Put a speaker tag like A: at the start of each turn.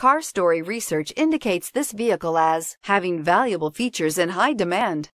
A: Car Story research indicates this vehicle as having valuable features in high demand.